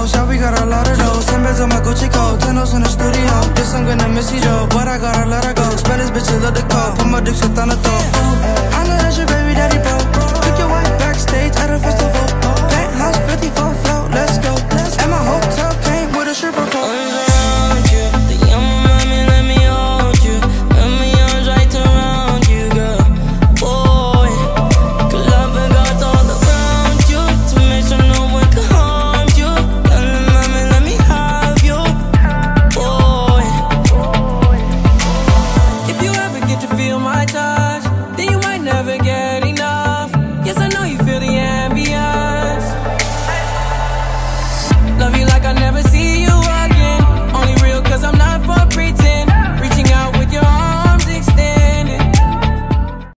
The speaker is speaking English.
clothes, yeah, we got a lot of those Ten beds on my Gucci coat, ten in the studio. Guess I'm gonna miss you, Joe, but I gotta let her go Spend this bitch, love the call, put my dick shit on the throat